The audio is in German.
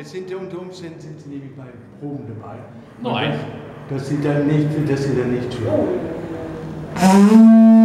Es sind unter Umständen sind sie nämlich bei Proben dabei. Nein. Dass, dass sie dann nicht, dass sie dann nicht hören. Oh.